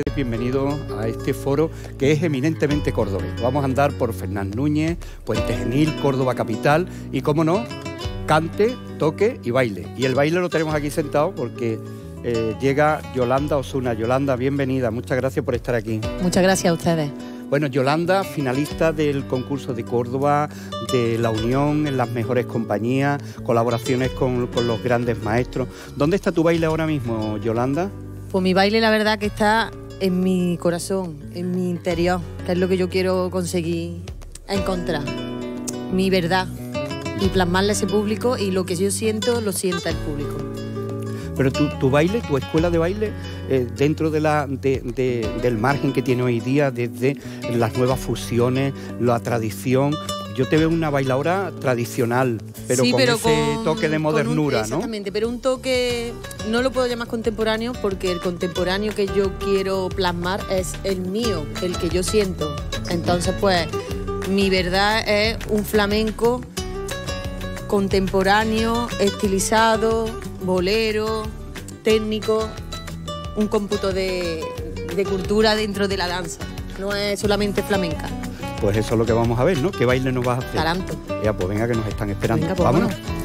ustedes bienvenidos a este foro que es eminentemente cordobés. Vamos a andar por Fernán Núñez, Puente Genil, Córdoba Capital y, como no, cante, toque y baile. Y el baile lo tenemos aquí sentado porque eh, llega Yolanda Osuna. Yolanda, bienvenida, muchas gracias por estar aquí. Muchas gracias a ustedes. Bueno, Yolanda, finalista del concurso de Córdoba, de la Unión en las mejores compañías, colaboraciones con, con los grandes maestros. ¿Dónde está tu baile ahora mismo, Yolanda? Pues mi baile la verdad que está en mi corazón, en mi interior, que es lo que yo quiero conseguir encontrar. Mi verdad. Y plasmarle a ese público y lo que yo siento lo sienta el público. Pero tu, tu baile, tu escuela de baile, eh, dentro de la, de- del margen que tiene hoy día, desde las nuevas fusiones, la tradición, yo te veo una bailadora tradicional, pero Sí, con pero ese con- toque de un- modernura, ¿no? Exactamente, pero un toque, no lo puedo llamar contemporáneo porque el contemporáneo que yo quiero plasmar es el mío, el que yo siento. Entonces, pues, mi verdad es un flamenco contemporáneo, estilizado, bolero, técnico, un cómputo de, de cultura dentro de la danza. No es solamente flamenca. Pues eso es lo que vamos a ver, ¿no? ¿Qué baile nos vas a hacer? Taranto. Ya, pues venga que nos están esperando. Venga, pues vámonos. vámonos.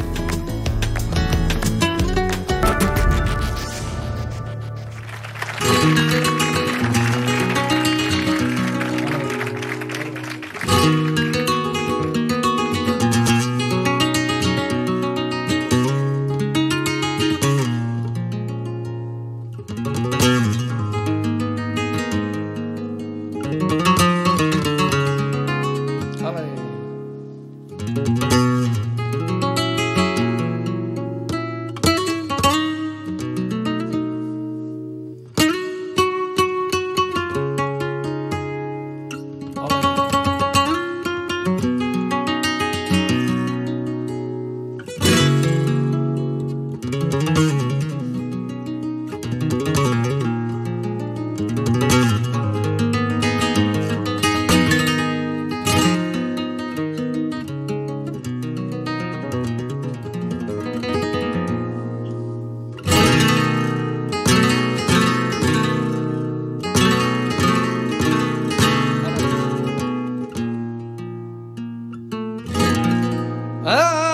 Ah.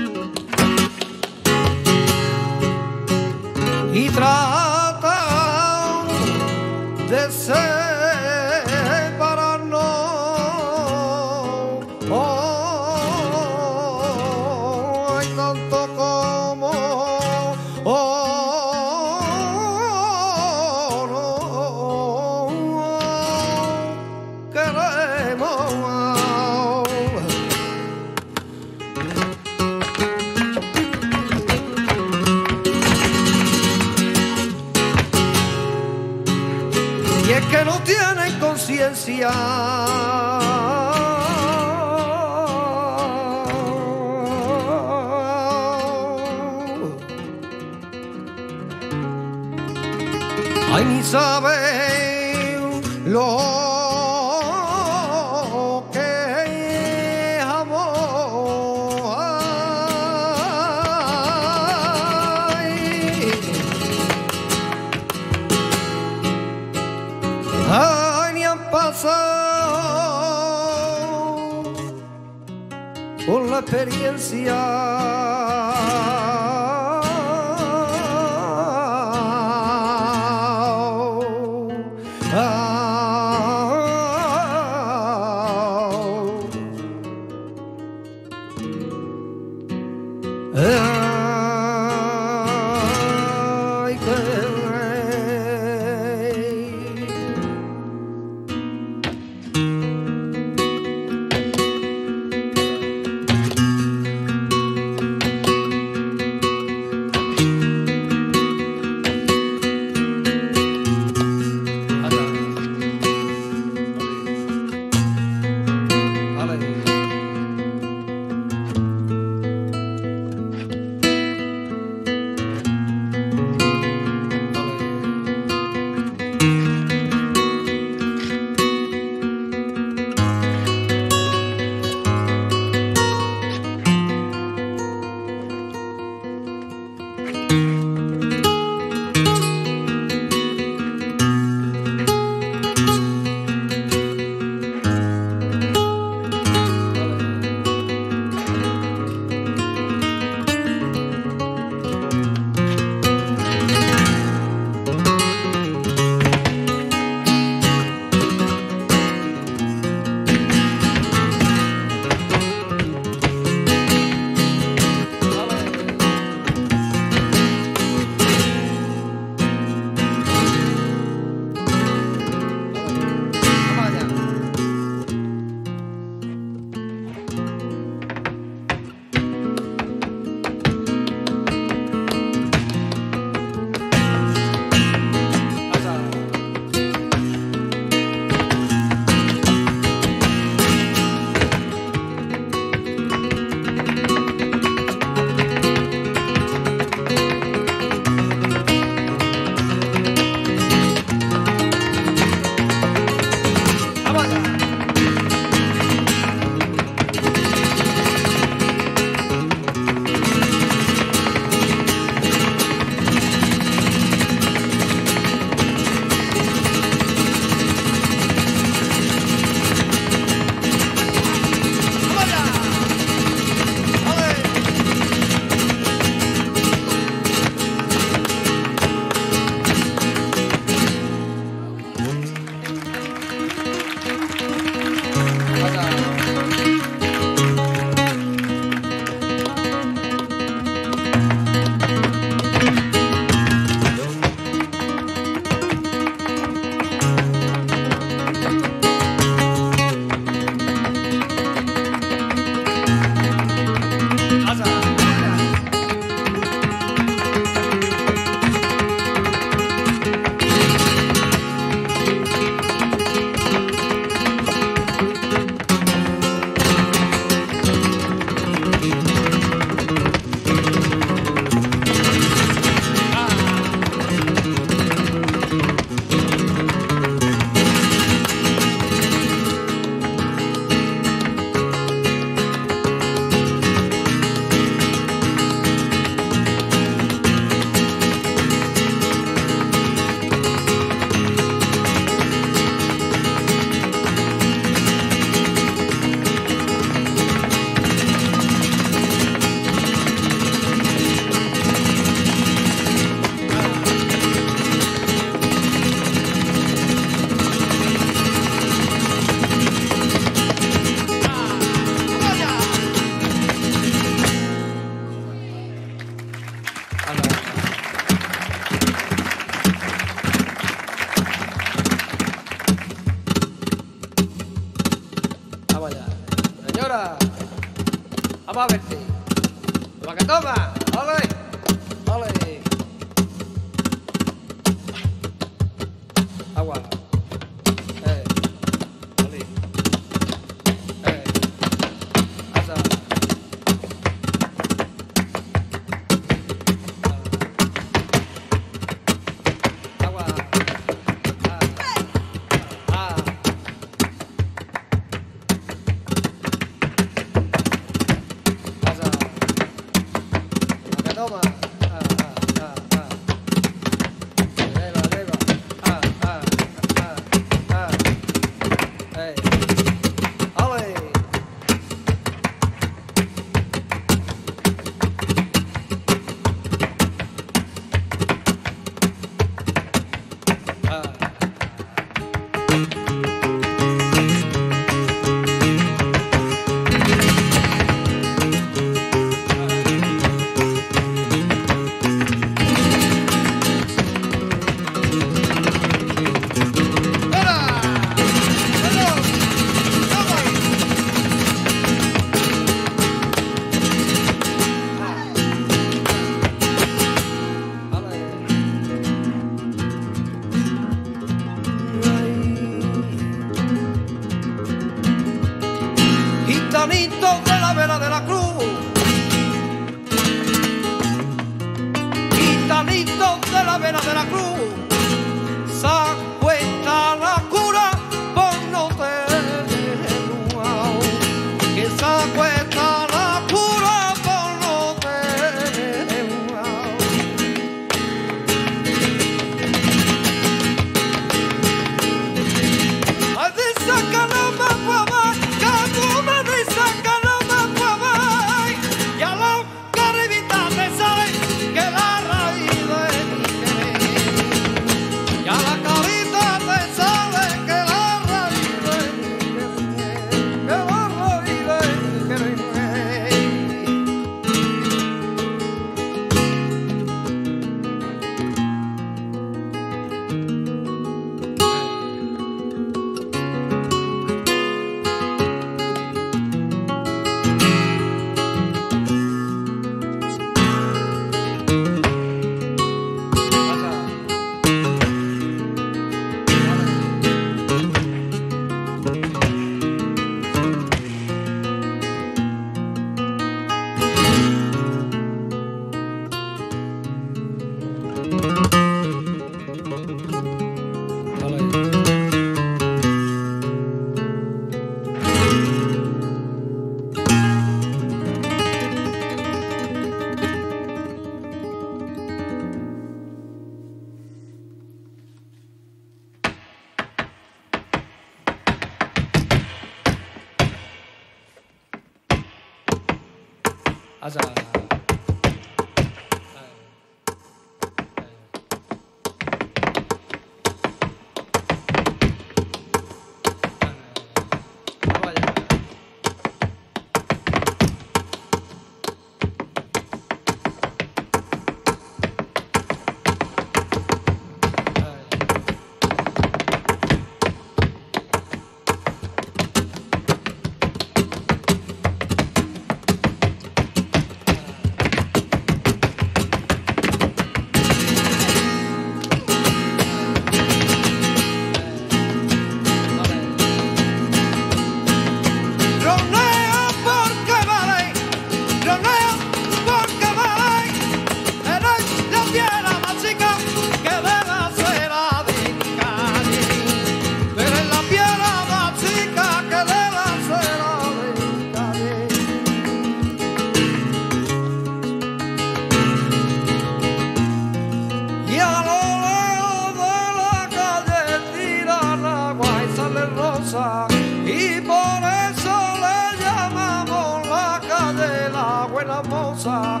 Buena moza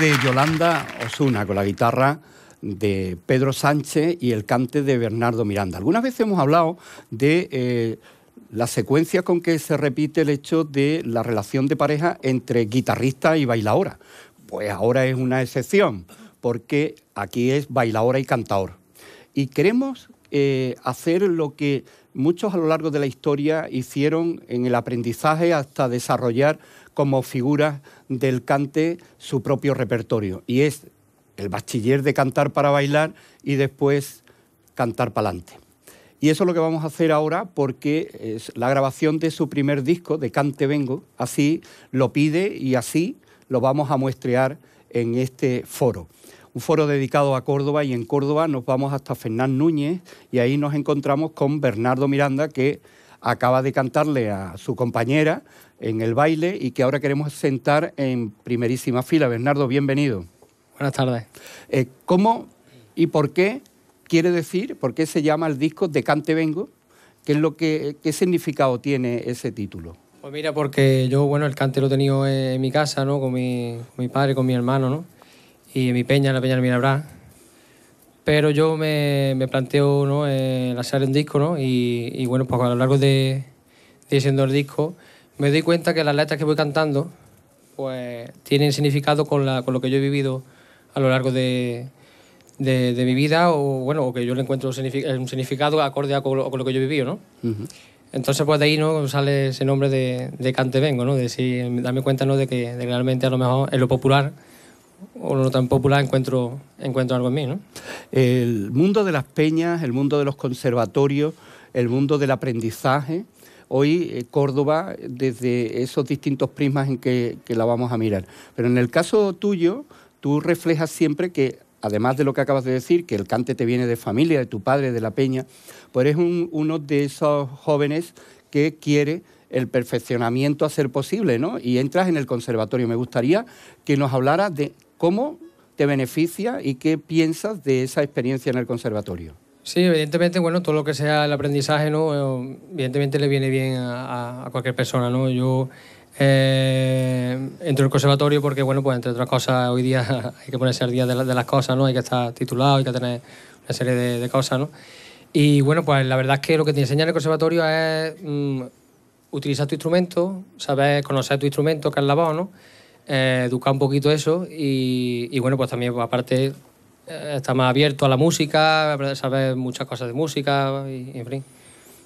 de Yolanda Osuna con la guitarra de Pedro Sánchez y el cante de Bernardo Miranda. Algunas veces hemos hablado de eh, la secuencia con que se repite el hecho de la relación de pareja entre guitarrista y bailaora. Pues ahora es una excepción, porque aquí es bailaora y cantador. Y queremos eh, hacer lo que muchos a lo largo de la historia hicieron en el aprendizaje hasta desarrollar como figuras del cante su propio repertorio. Y es el bachiller de cantar para bailar y después cantar para adelante. Y eso es lo que vamos a hacer ahora porque es la grabación de su primer disco, de Cante Vengo, así lo pide y así lo vamos a muestrear en este foro. Un foro dedicado a Córdoba y en Córdoba nos vamos hasta Fernán Núñez y ahí nos encontramos con Bernardo Miranda que acaba de cantarle a su compañera en el baile y que ahora queremos sentar en primerísima fila. Bernardo, bienvenido. Buenas tardes. Eh, ¿Cómo y por qué quiere decir? ¿Por qué se llama el disco De Cante Vengo? ¿Qué, es lo que, ¿Qué significado tiene ese título? Pues mira, porque yo, bueno, el cante lo he tenido en mi casa, ¿no? Con mi, con mi padre, con mi hermano, ¿no? Y mi peña, la peña del Mirabrá. Pero yo me, me planteo, ¿no? Eh, hacer un disco, ¿no? Y, y, bueno, pues a lo largo de, de siendo el disco, me doy cuenta que las letras que voy cantando, pues tienen significado con, la, con lo que yo he vivido a lo largo de, de, de mi vida, o bueno, o que yo le encuentro un significado acorde a con lo, con lo que yo he vivido, ¿no? Ujú. Entonces, pues de ahí ¿no? sale ese nombre de, de Cante Vengo, ¿no? De si, darme cuenta ¿no? de que de que realmente a lo mejor en lo popular o no tan popular encuentro, encuentro algo en mí, ¿no? El mundo de las peñas, el mundo de los conservatorios, el mundo del aprendizaje. Hoy eh, Córdoba, desde esos distintos prismas en que, la vamos a mirar. Pero en el caso tuyo, tú reflejas siempre que, además de lo que acabas de decir, que el cante te viene de familia, de tu padre, de la peña, pues eres un- uno de esos jóvenes que quiere el perfeccionamiento a ser posible, ¿no? Y entras en el conservatorio. Me gustaría que nos hablaras de cómo te beneficia y qué piensas de esa experiencia en el conservatorio. Sí, evidentemente, bueno, todo lo que sea el aprendizaje, ¿no? Eh, Evidentemente le viene bien a, cualquier persona, ¿no? Yo eh, entro en el conservatorio porque, bueno, pues entre otras cosas, hoy día hay que ponerse al día de, la- de las cosas, ¿no? Hay que estar titulado, hay que tener una serie de, cosas, ¿no? Y bueno, pues la verdad es que lo que te enseña en el conservatorio es mm, utilizar tu instrumento, saber conocer tu instrumento, que es la ¿no? Eh, educar un poquito eso y, y bueno, pues también pues, aparte eh, está más abierto a la música, saber muchas cosas de música y, en fin,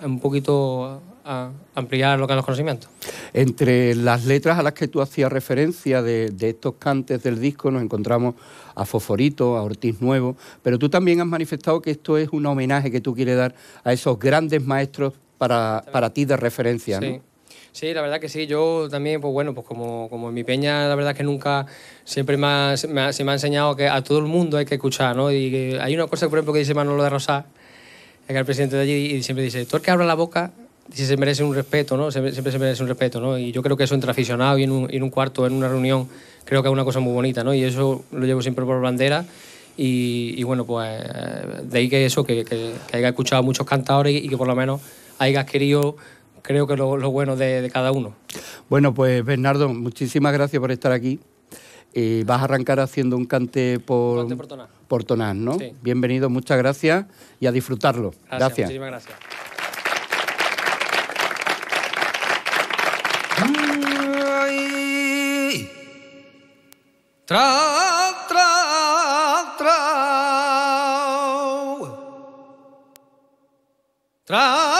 un poquito a ampliar lo que es los conocimientos. Entre las letras a las que tú hacías referencia de, de estos cantes del disco nos encontramos a Foforito, a Ortiz Nuevo, pero tú también has manifestado que esto es un homenaje que tú quieres dar a esos grandes maestros para, para ti de referencia. ¿no? Sí. La verdad que sí. Yo también, pues bueno, pues como, como en mi peña, la verdad que nunca, siempre me ha- se, me ha, se me ha enseñado que a todo el mundo hay que escuchar, ¿no? Y que hay una cosa, por ejemplo, que dice Manolo de Rosá, que el presidente de allí, y siempre dice, todo el que abra la boca, dice, se merece un respeto, ¿no? Siempre se merece un respeto, ¿no? Y yo creo que eso entre aficionados y en un, en un cuarto, en una reunión, creo que es una cosa muy bonita, ¿no? Y eso lo llevo siempre por bandera. Y, y bueno, pues eh, de ahí que eso, que, que, que haya escuchado muchos cantadores y que por lo menos haya querido, creo que lo, lo bueno de, de cada uno. Bueno, pues Bernardo, muchísimas gracias por estar aquí. Eh, vas a arrancar haciendo un cante por, Cante por tonar. por tonar, ¿no? Sí. Bienvenido, muchas gracias y a disfrutarlo. Gracias, gracias. muchísimas gracias. Ay, tra, tra, tra. Tra, tra,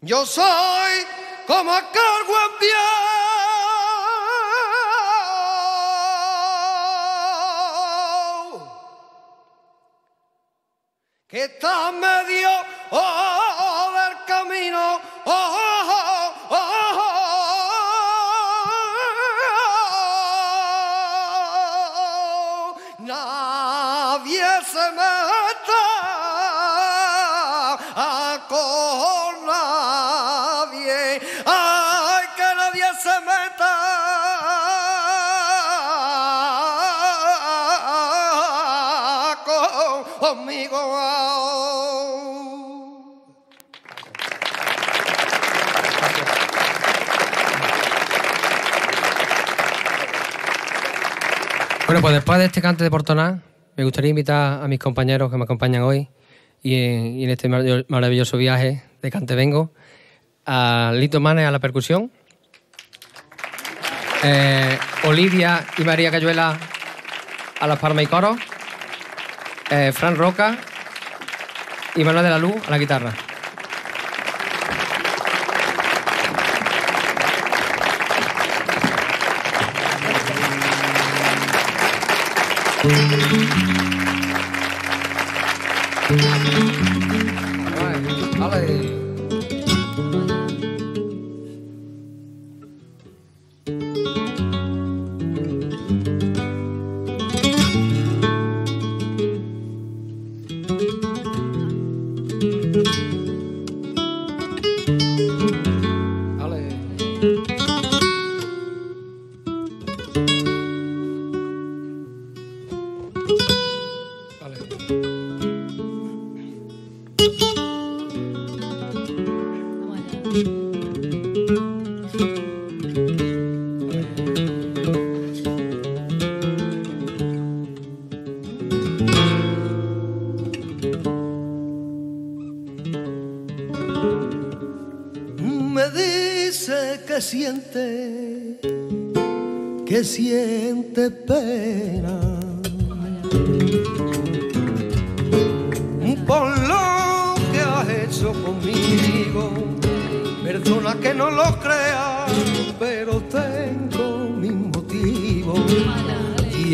Yo soy como aquel guardián que está medio. Oh, Después de este cante de Portonal, me gustaría invitar a mis compañeros que me acompañan hoy y en, este maravilloso viaje de Cante Vengo a Lito Manes a la percusión, eh, Olivia y María Cayuela a las palmas y coros, eh, Fran Roca y Manuel de la Luz a la guitarra. Thank you.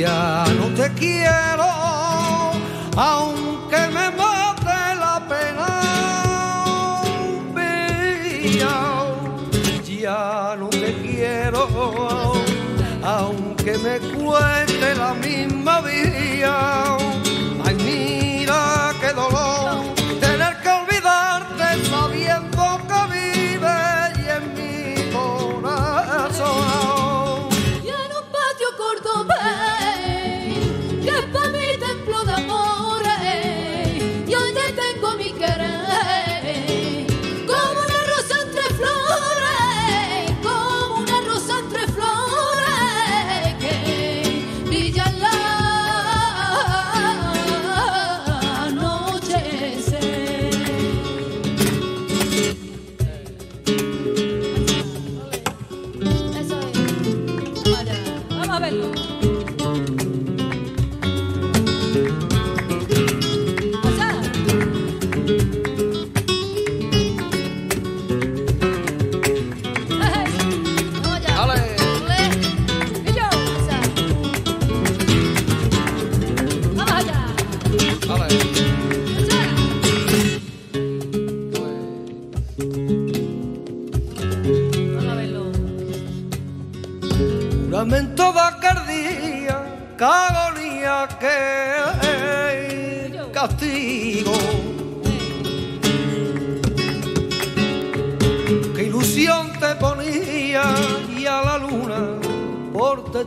ya no te quiero, aún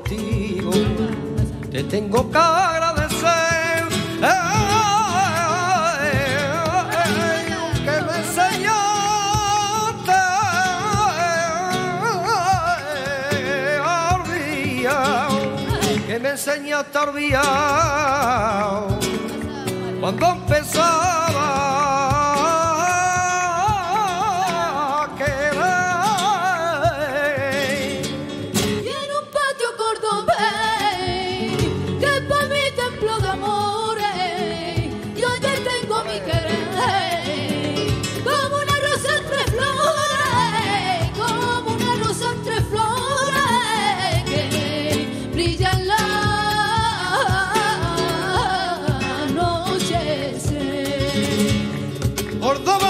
te tengo que agradecer. Que me enseñaste a olvidar, que me enseñaste a olvidar cuando empezar Córdoba.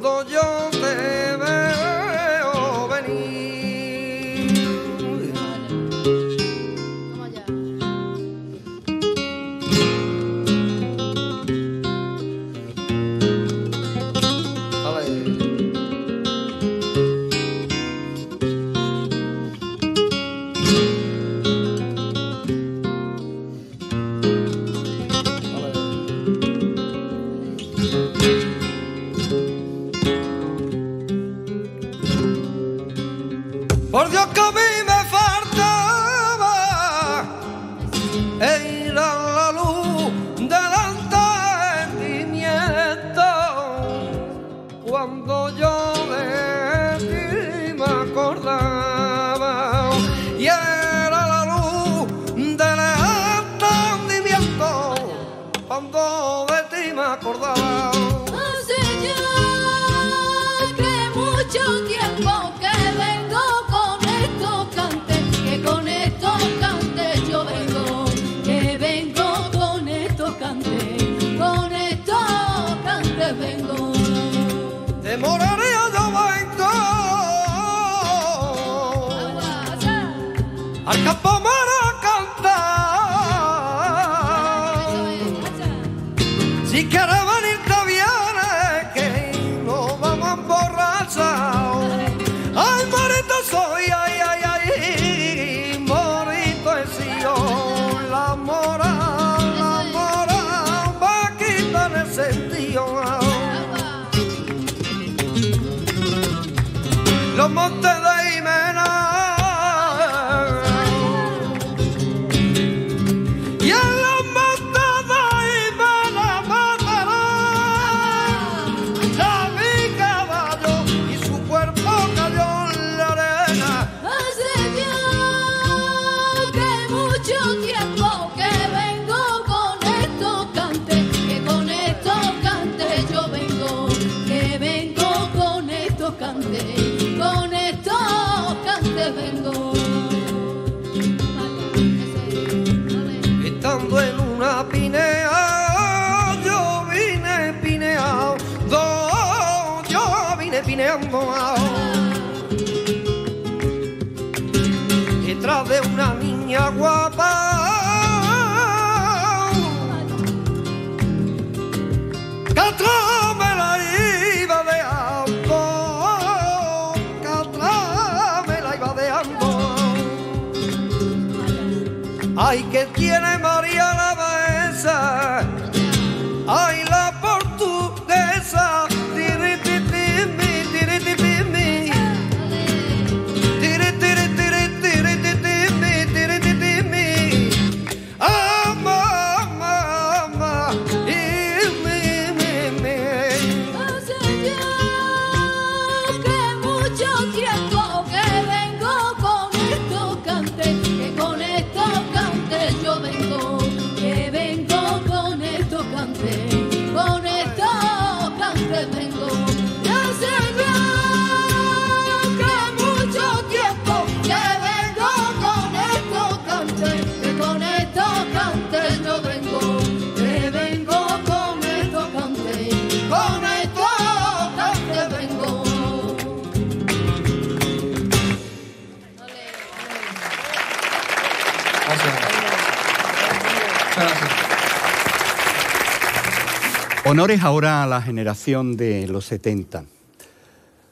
cuando yo Detrás de una niña guapa. Que Honores ahora a la generación de los 70.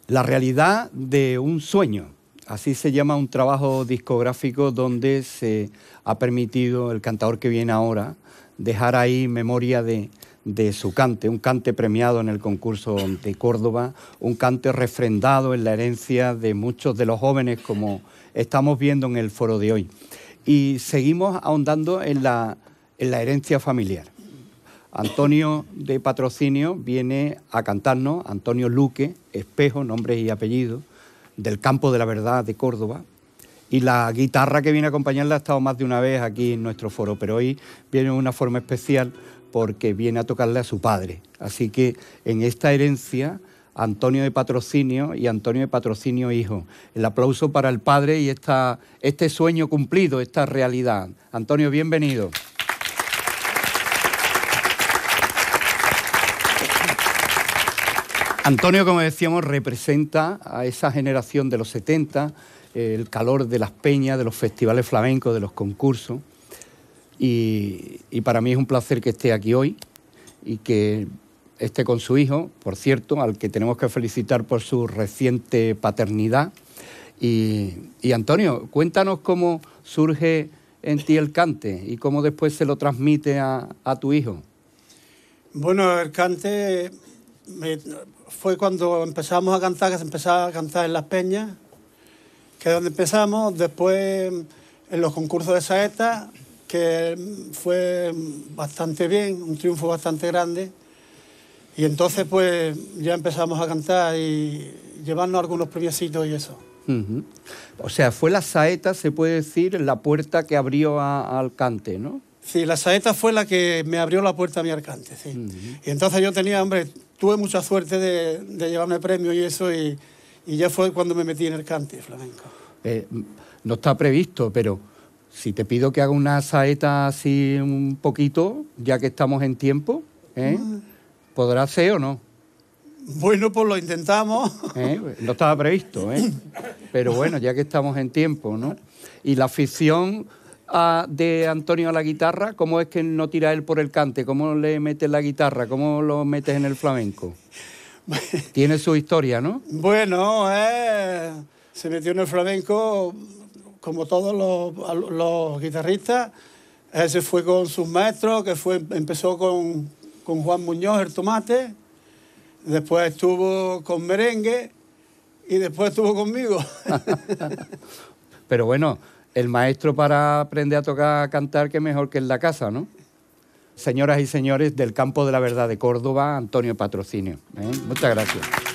La realidad de un sueño. Así se llama un trabajo discográfico donde se ha permitido el cantador que viene ahora dejar ahí memoria de, su cante, un cante premiado en el concurso de Córdoba, un cante refrendado en la herencia de muchos de los jóvenes como estamos viendo en el foro de hoy. Y seguimos ahondando en la herencia familiar. Antonio de Patrocinio viene a cantarnos, Antonio Luque, espejo, nombres y apellidos, del Campo de la Verdad de Córdoba. Y la guitarra que viene a acompañarla ha estado más de una vez aquí en nuestro foro, pero hoy viene de una forma especial porque viene a tocarle a su padre. Así que en esta herencia, Antonio de Patrocinio y Antonio de Patrocinio hijo. El aplauso para el padre y esta, este sueño cumplido, esta realidad. Antonio, bienvenido. Antonio, como decíamos, representa a esa generación de los 70, eh, el calor de las peñas, de los festivales flamencos, de los concursos. Y, para mí es un placer que esté aquí hoy y que esté con su hijo, por cierto, al que tenemos que felicitar por su reciente paternidad. Y, Antonio, cuéntanos cómo surge en ti el cante y cómo después se lo transmite a, a tu hijo. Bueno, el cante me- fue cuando empezamos a cantar, que se empezaba a cantar en las peñas, que es donde empezamos. Después en los concursos de saeta, que fue bastante bien, un triunfo bastante grande. Y entonces pues ya empezamos a cantar y llevarnos algunos premiecitos y eso. Ujú. O sea, fue la saeta, se puede decir, la puerta que abrió a- al cante, ¿no? Sí, la saeta fue la que me abrió la puerta a mi alcance, sí. Y entonces yo tenía, hombre, tuve mucha suerte de, de llevarme premio y eso, y, y ya fue cuando me metí en el cante flamenco. Eh, no está previsto, pero si te pido que haga una saeta así un poquito, ya que estamos en tiempo, ¿eh? ¿podrá ser o no? Bueno, pues lo intentamos. ¿Eh? No estaba previsto, ¿eh? pero bueno, ya que estamos en tiempo, ¿no? Y la afición de Antonio a la guitarra, ¿cómo es que no tira él por el cante? ¿Cómo le metes la guitarra? ¿Cómo lo metes en el flamenco? Tiene su historia, ¿no? Bueno, eh, se metió en el flamenco como todos los, los guitarristas. Él se fue con sus maestros, que fue, empezó con, con Juan Muñoz, el tomate. Después estuvo con merengue y después estuvo conmigo. Pero bueno, el maestro para aprender a tocar, a cantar, que mejor que en la casa, ¿no? Señoras y señores del campo de la verdad de Córdoba, Antonio Patrocinio. ¿eh? Muchas gracias.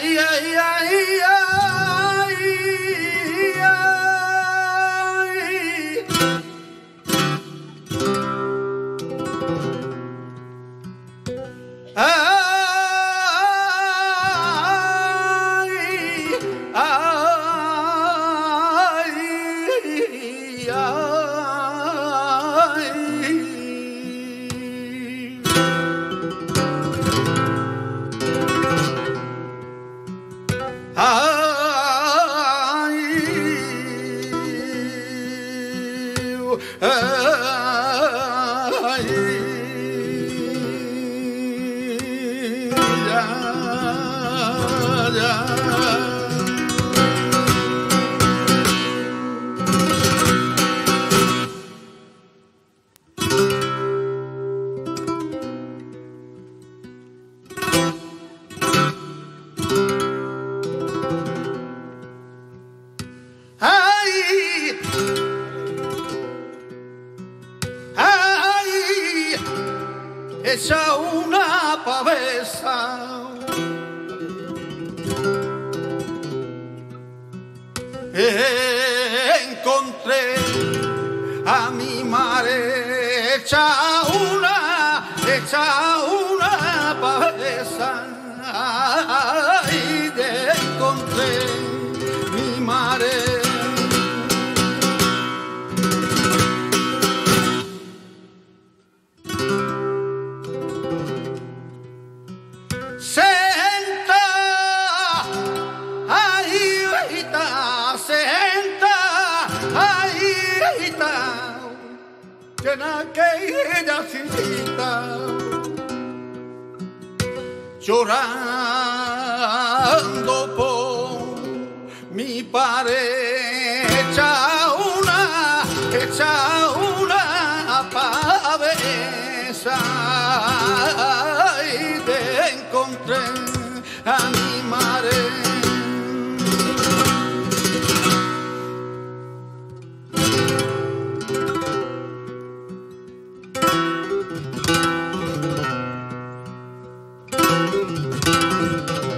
Ay, ay, ay,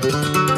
por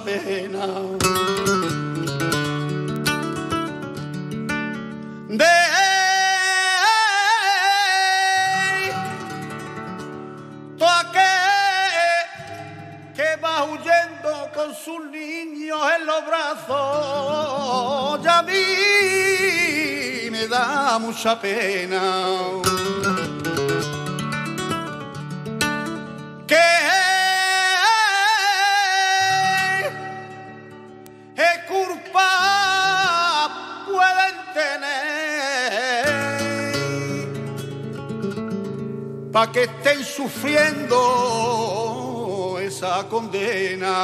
pena. pena. Que culpa pueden tener para que estén sufriendo esa condena.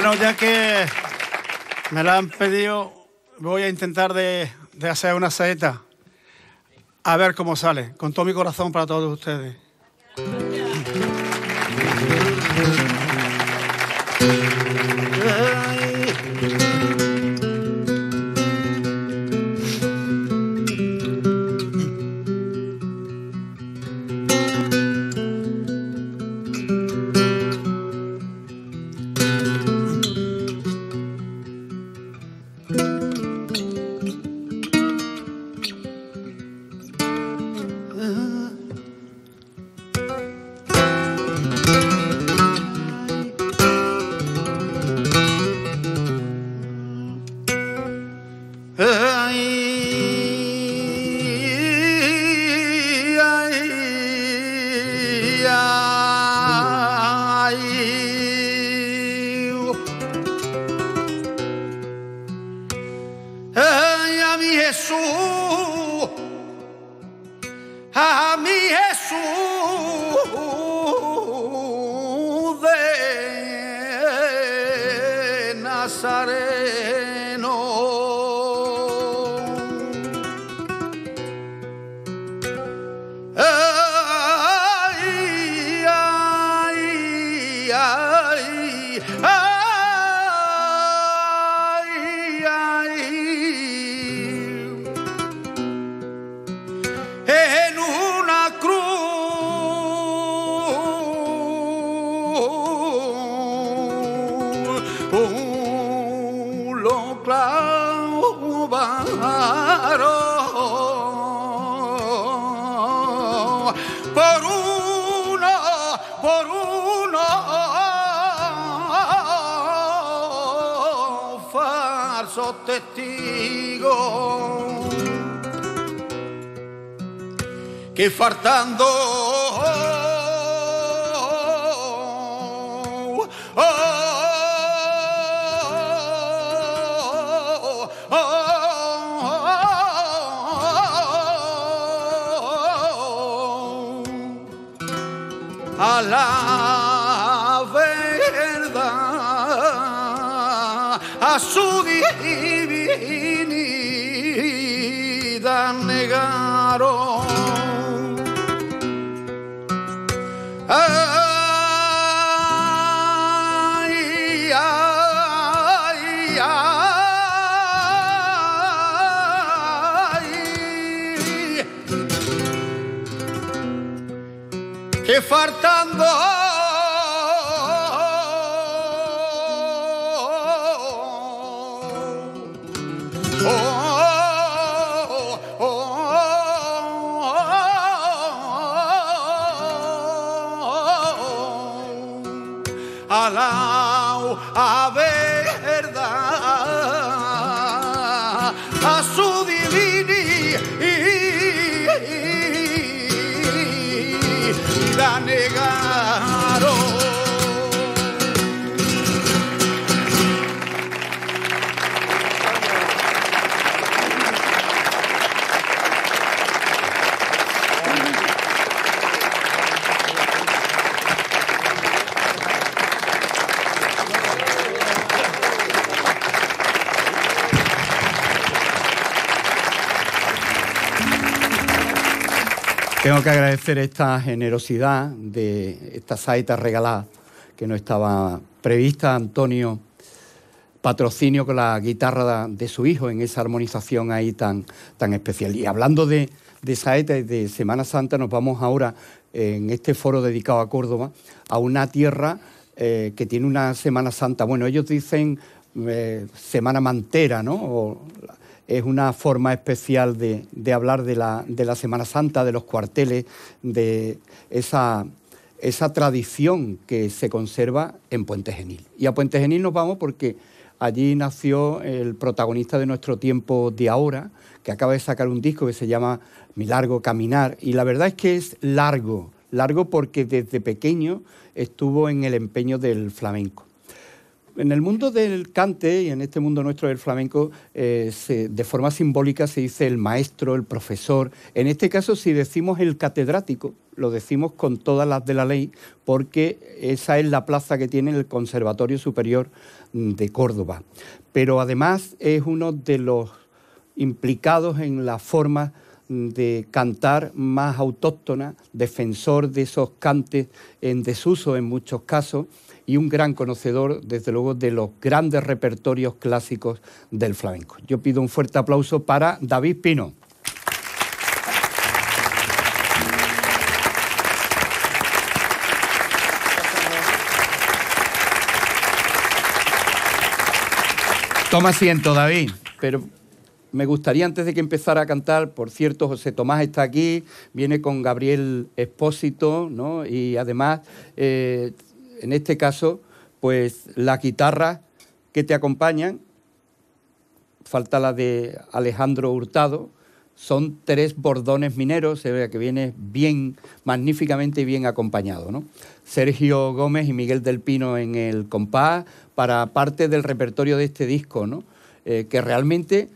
Bueno, ya que me la han pedido, voy a intentar de, de hacer una saeta. A ver cómo sale, con todo mi corazón para todos ustedes. La verdad, a su divinidad negaron. Que agradecer esta generosidad de esta saeta regalada que no estaba prevista. Antonio, patrocinio con la guitarra de su hijo en esa armonización ahí tan, tan especial. Y hablando de, de saeta y de Semana Santa, nos vamos ahora en este foro dedicado a Córdoba a una tierra eh, que tiene una Semana Santa. Bueno, ellos dicen eh, Semana Mantera, ¿no? Es una forma especial de, hablar de la, de la, Semana Santa, de los cuarteles, de esa, esa, tradición que se conserva en Puente Genil. Y a Puente Genil nos vamos porque allí nació el protagonista de nuestro tiempo de ahora, que acaba de sacar un disco que se llama Mi largo caminar. Y la verdad es que es largo, largo porque desde pequeño estuvo en el empeño del flamenco. En el mundo del cante y en este mundo nuestro del flamenco, eh, de forma simbólica se dice el maestro, el profesor. En este caso, si decimos el catedrático, lo decimos con todas las de la ley, porque esa es la plaza que tiene el Conservatorio Superior de Córdoba. Pero además es uno de los implicados en la forma de cantar más autóctona, defensor de esos cantes en desuso en muchos casos y un gran conocedor, desde luego, de los grandes repertorios clásicos del flamenco. Yo pido un fuerte aplauso para David Pino. Toma asiento, David, pero me gustaría antes de que empezara a cantar, por cierto, José Tomás está aquí, viene con Gabriel Espósito, ¿no? Y además, eh, en este caso, pues la guitarra que te acompañan, falta la de Alejandro Hurtado, son tres bordones mineros, se ve que viene bien, magníficamente bien acompañado, ¿no? Sergio Gómez y Miguel del Pino en el compás, para parte del repertorio de este disco, ¿no? Eh, que realmente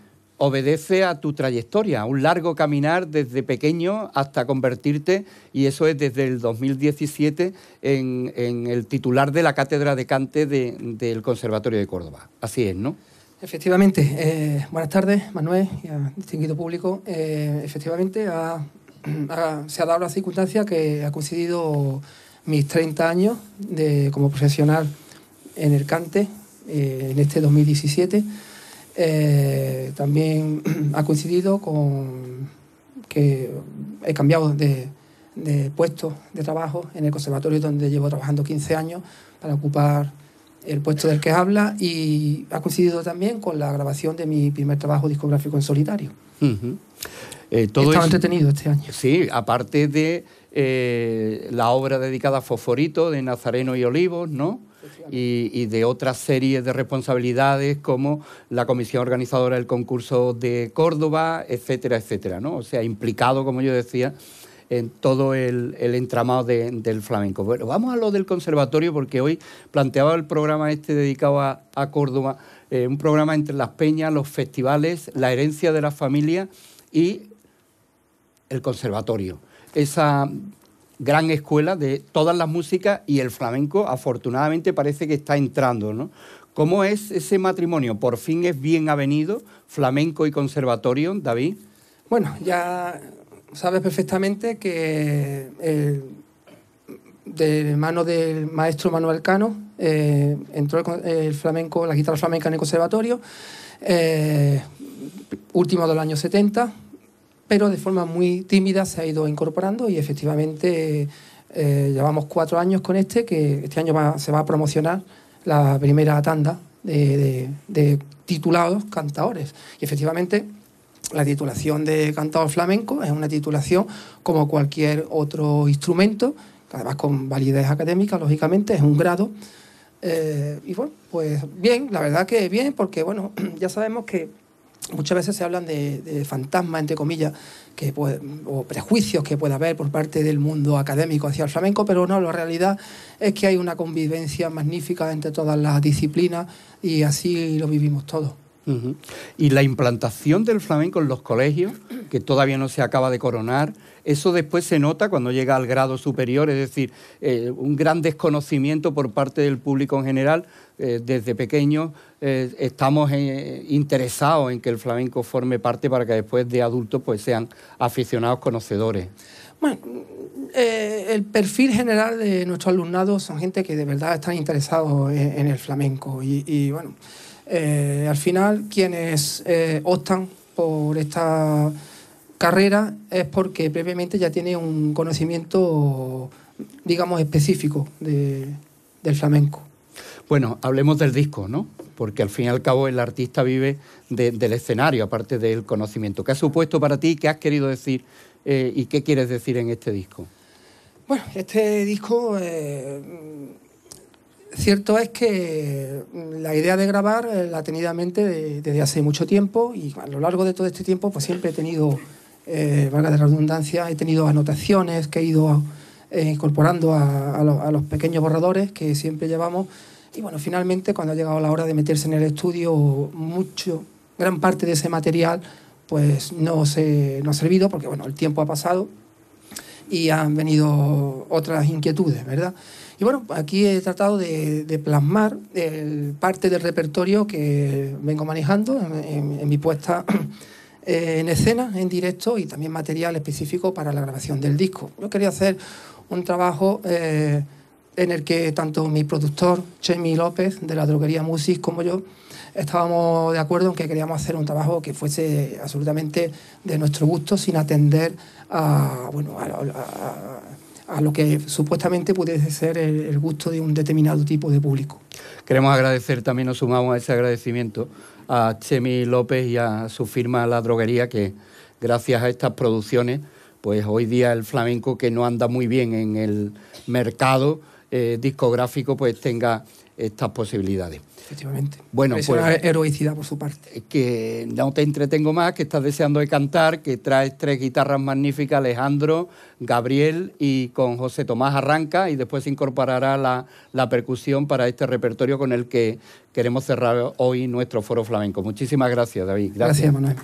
obedece a tu trayectoria, un largo caminar desde pequeño hasta convertirte, y eso es desde el 2017, en, el titular de la cátedra de cante de, del Conservatorio de Córdoba. Así es, ¿no? Efectivamente. Eh, buenas tardes, Manuel y a distinguido público. Eh, efectivamente, se ha dado la circunstancia que ha coincidido mis 30 años de, como profesional en el cante eh, en este 2017. Eh, también ha coincidido con que he cambiado de, de, puesto de trabajo en el conservatorio donde llevo trabajando 15 años para ocupar el puesto del que habla y ha coincidido también con la grabación de mi primer trabajo discográfico en solitario. Uh -huh. eh, todo Estaba es... entretenido este año. Sí, aparte de eh, la obra dedicada a Fosforito de Nazareno y Olivos, ¿no? Y, de otras series de responsabilidades como la comisión organizadora del concurso de Córdoba, etcétera, etcétera, ¿no? O sea, implicado, como yo decía, en todo el, entramado de, del flamenco. Bueno, vamos a lo del conservatorio porque hoy planteaba el programa este dedicado a, a Córdoba, eh, un programa entre las peñas, los festivales, la herencia de la familia y el conservatorio. Esa gran escuela de todas las músicas y el flamenco afortunadamente parece que está entrando, ¿no? ¿Cómo es ese matrimonio? ¿Por fin es bien avenido flamenco y conservatorio, David? Bueno, ya sabes perfectamente que de mano del maestro Manuel Cano eh, entró el, el flamenco, la guitarra flamenca en el conservatorio, eh, último de los años 70, pero de forma muy tímida se ha ido incorporando y efectivamente eh, llevamos cuatro años con este, que este año se va a promocionar la primera tanda de titulados cantadores. Y efectivamente la titulación de cantador flamenco es una titulación como cualquier otro instrumento, además con validez académica, lógicamente, es un grado. Eh, y bueno, pues bien, la verdad que bien, porque bueno, ya sabemos que muchas veces se hablan de, de fantasmas, entre comillas, que puede- o prejuicios que puede haber por parte del mundo académico hacia el flamenco, pero no, la realidad es que hay una convivencia magnífica entre todas las disciplinas y así lo vivimos todos. Y la implantación del flamenco en los colegios, que todavía no se acaba de coronar, eso después se nota cuando llega al grado superior, es decir, eh, un gran desconocimiento por parte del público en general. Eh, desde pequeños eh, estamos eh, interesados en que el flamenco forme parte para que después de adultos pues sean aficionados conocedores. Bueno, eh, el perfil general de nuestro alumnado son gente que de verdad están interesados en, el flamenco y, bueno, al final quienes optan por esta carrera es porque previamente ya tiene un conocimiento, digamos, específico de- del flamenco. Bueno, hablemos del disco, ¿no? Porque al fin y al cabo el artista vive de- del escenario, aparte del conocimiento. ¿Qué ha supuesto para ti? ¿Qué has querido decir? eh, ¿Y qué quieres decir en este disco? Bueno, este disco, eh, cierto es que mm, la idea de grabar eh, la tenía en mente de- desde hace mucho tiempo y a lo largo de todo este tiempo pues siempre he tenido, eh, valga de redundancia, he tenido anotaciones que he ido incorporando a los pequeños borradores que siempre llevamos y bueno, finalmente cuando ha llegado la hora de meterse en el estudio, mucho, gran parte de ese material pues no, se, no ha servido porque bueno, el tiempo ha pasado y han venido otras inquietudes, ¿verdad? Y bueno, aquí he tratado de, plasmar parte del repertorio que vengo manejando en mi puesta eh, en escena, en directo y también material específico para la grabación del disco. Yo quería hacer un trabajo eh, en el que tanto mi productor, Chemi López, de la droguería Musis, como yo, estábamos de acuerdo en que queríamos hacer un trabajo que fuese absolutamente de nuestro gusto, sin atender a, bueno, a lo que supuestamente pudiese ser el, el gusto de un determinado tipo de público. Queremos agradecer, también nos sumamos a ese agradecimiento a Chemi López y a su firma La Droguería, que gracias a estas producciones, pues hoy día el flamenco que no anda muy bien en el mercado eh, discográfico, pues tenga estas posibilidades. Efectivamente. Bueno, es pues- una heroicidad por su parte. que no te entretengo más, que estás deseando de cantar, que traes tres guitarras magníficas, Alejandro, Gabriel y con José Tomás arranca y después se incorporará la, la percusión para este repertorio con el que queremos cerrar hoy nuestro foro flamenco. Muchísimas gracias, David. Gracias, Manuel.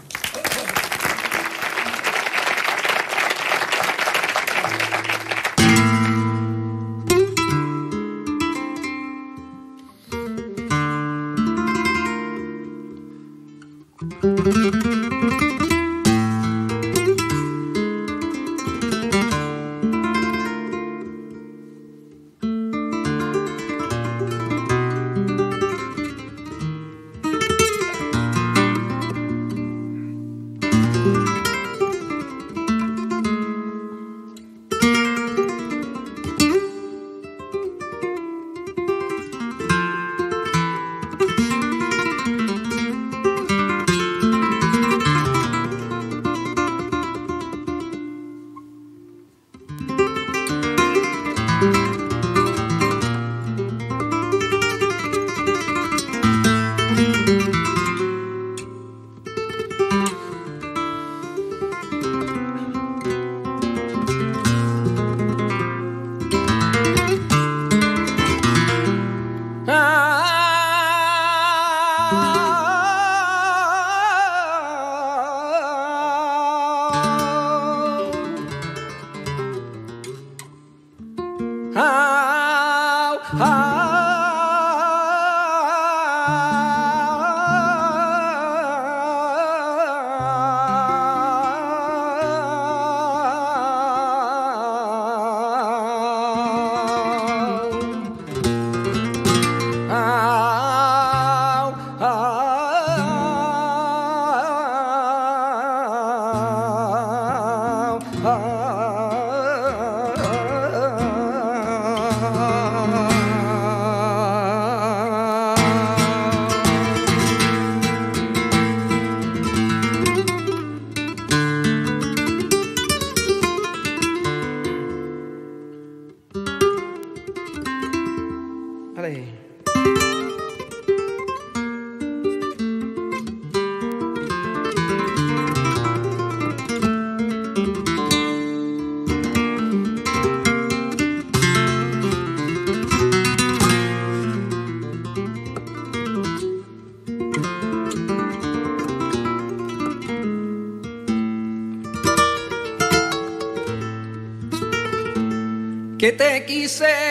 say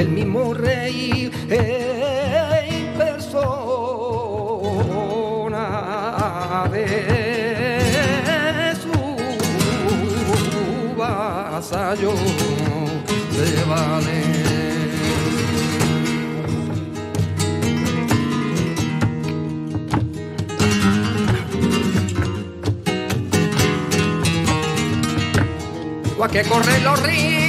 el mismo rey en persona de su vasallo se vale. que corren los ríos.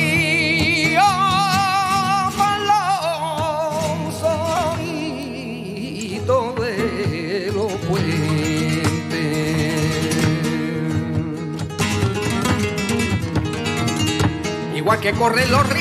Que corren los ríos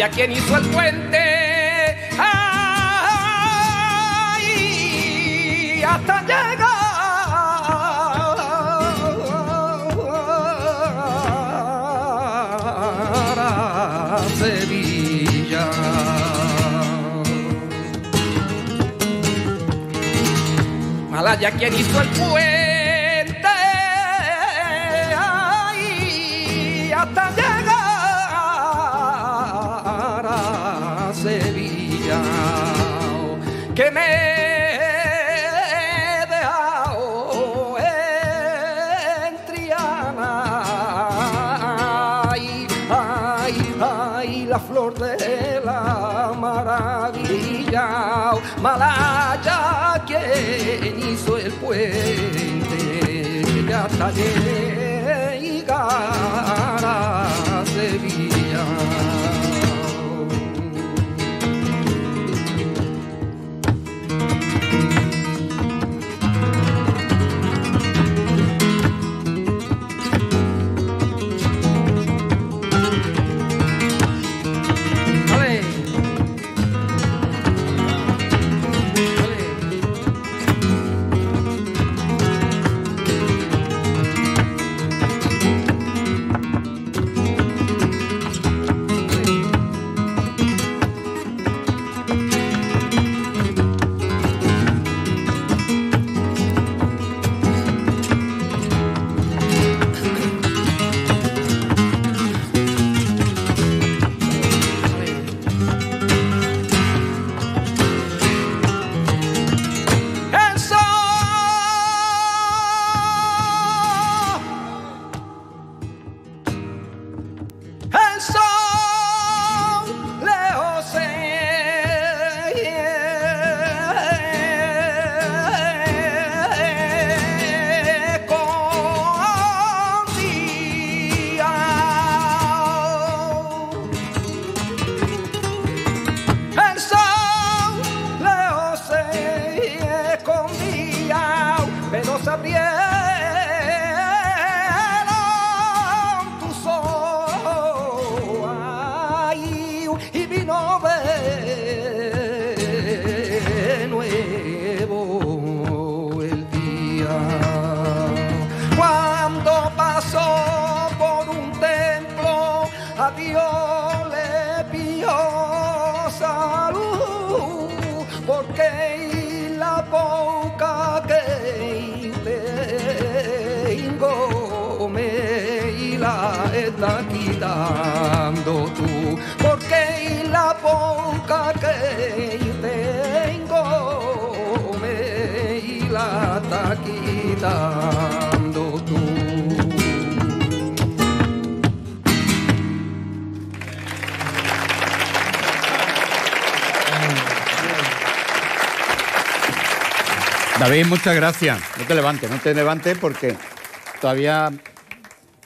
Malaya quien hizo el puente. Hasta llegar a Sevilla. Malaya quien hizo el puente maravilla Malaya quien hizo el puente que hasta llegar a Sevilla muchas gracias. No te levantes, no te levantes porque todavía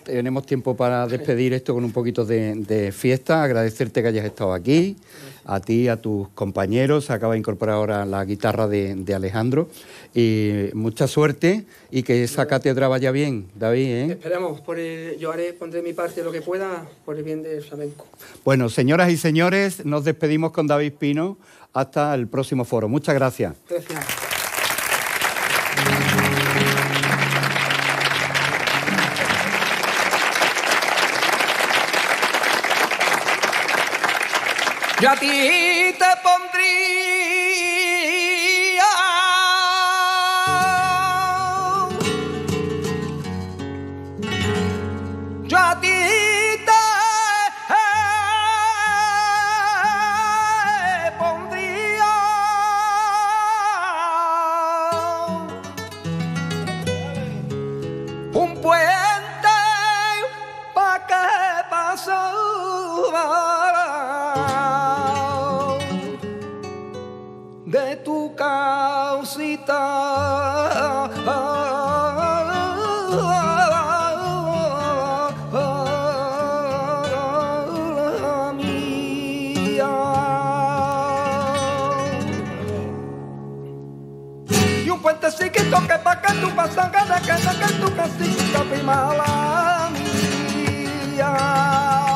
tenemos tiempo para despedir esto con un poquito de, de fiesta. Agradecerte que hayas estado aquí, a ti, a tus compañeros. Se acaba de incorporar ahora la guitarra de, de Alejandro. Y mucha suerte y que esa cátedra vaya bien, David. ¿eh? Esperemos, por el- yo haré, pondré mi parte lo que pueda por el bien del flamenco. Bueno, señoras y señores, nos despedimos con David Pino. Hasta el próximo foro. Muchas gracias. Gracias. गति Kau katakan tu pasang kadang-kadang tu kasih tapi malam yang